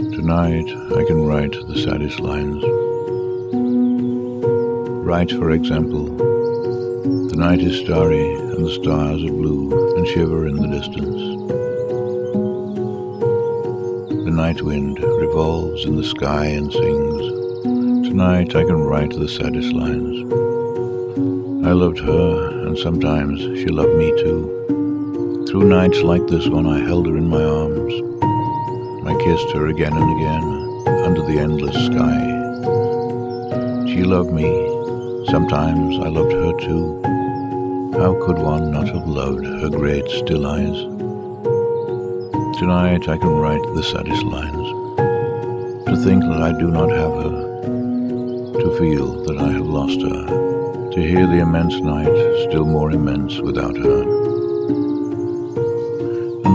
Tonight I can write the saddest lines. Write, for example, the night is starry and the stars are blue and shiver in the distance. The night wind revolves in the sky and sings. Tonight I can write the saddest lines. I loved her, and sometimes she loved me too. Through nights like this one, I held her in my arms. Kissed her again and again under the endless sky. She loved me. Sometimes I loved her too. How could one not have loved her great still eyes? Tonight I can write the saddest lines. To think that I do not have her. To feel that I have lost her. To hear the immense night still more immense without her.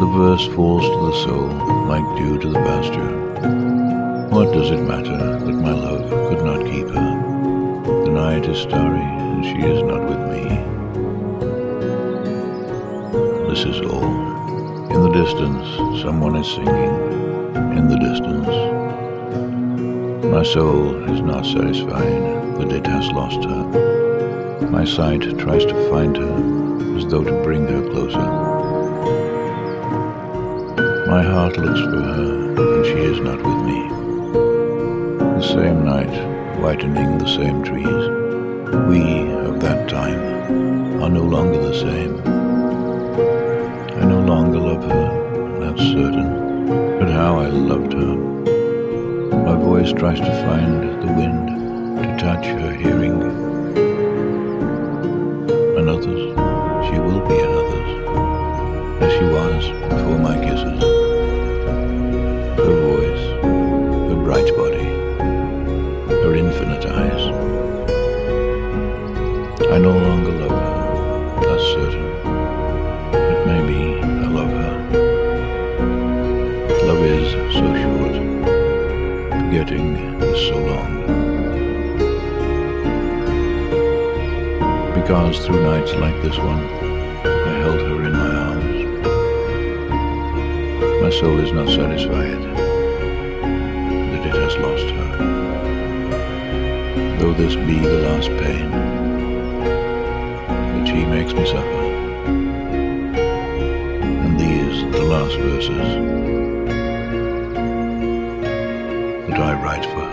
The verse falls to the soul like dew to the pasture. What does it matter that my love could not keep her? The night is starry and she is not with me. This is all. In the distance, someone is singing. In the distance. My soul is not satisfied that it has lost her. My sight tries to find her as though to bring her closer. My heart looks for her, and she is not with me. The same night, whitening the same trees. We of that time are no longer the same. I no longer love her, that's certain, but how I loved her. My voice tries to find the wind, to touch her hearing. Infinite eyes. I no longer love her, that's certain, but maybe I love her. Love is so short, forgetting is so long. Because through nights like this one, I held her in my arms. My soul is not satisfied that it has lost her. Though this be the last pain which he makes me suffer, and these the last verses that I write for